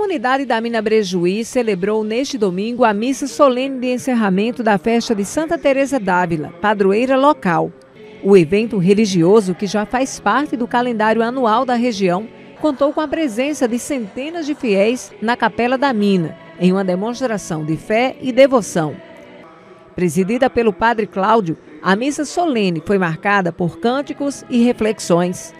comunidade da Mina Brejuí celebrou neste domingo a missa solene de encerramento da festa de Santa Teresa d'Ávila, padroeira local. O evento religioso, que já faz parte do calendário anual da região, contou com a presença de centenas de fiéis na Capela da Mina, em uma demonstração de fé e devoção. Presidida pelo Padre Cláudio, a missa solene foi marcada por cânticos e reflexões.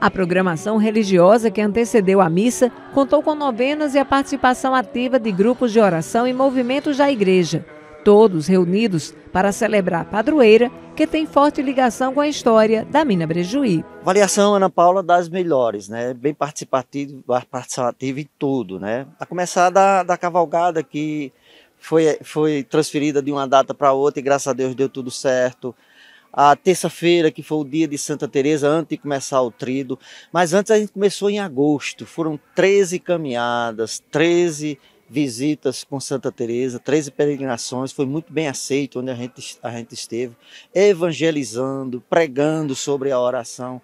A programação religiosa que antecedeu a missa contou com novenas e a participação ativa de grupos de oração e movimentos da igreja, todos reunidos para celebrar a padroeira, que tem forte ligação com a história da Mina Brejuí. Avaliação, Ana Paula, das melhores, né? Bem participativa, participativa em tudo, né? A começar da, da cavalgada que foi, foi transferida de uma data para outra e graças a Deus deu tudo certo a terça-feira, que foi o dia de Santa Teresa, antes de começar o trido. Mas antes a gente começou em agosto. Foram 13 caminhadas, 13 visitas com Santa Teresa, 13 peregrinações, foi muito bem aceito onde a gente, a gente esteve, evangelizando, pregando sobre a oração.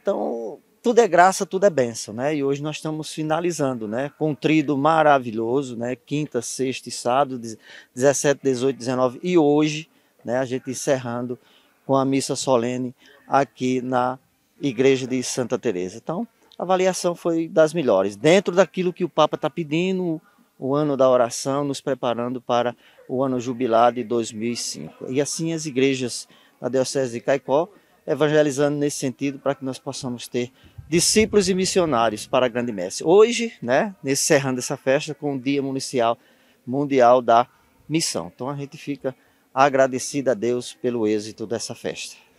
Então, tudo é graça, tudo é bênção, né? E hoje nós estamos finalizando, né? Com um trido maravilhoso, né? Quinta, sexta e sábado, 17, 18, 19 e hoje, né? A gente encerrando com a missa solene aqui na igreja de Santa Teresa. Então, a avaliação foi das melhores, dentro daquilo que o Papa está pedindo, o ano da oração, nos preparando para o ano jubilado de 2005. E assim as igrejas da Diocese de Caicó, evangelizando nesse sentido para que nós possamos ter discípulos e missionários para a Grande Messe. Hoje, né, encerrando essa festa com o Dia Municial Mundial da Missão. Então a gente fica agradecida a Deus pelo êxito dessa festa.